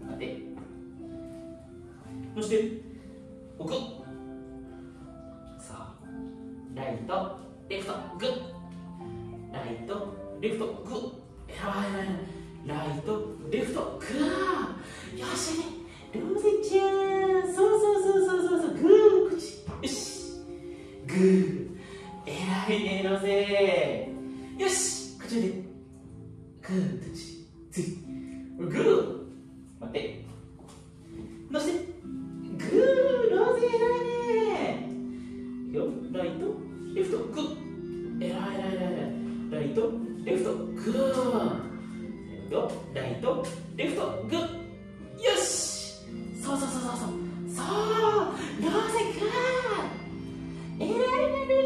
待て。そして置く。さあライトレフトグッ。ライトレフトグッ。えらいやばいライトレフトグーよし。ローゼちゃんそうそうそうそうそうそう。グー口。よし。グー。えらいねロゼ。よし。口で。グー口。つい。グー。よライトレフトグッ。えらいえらいえらい。ライトレフトグー。ライトレフトグッ。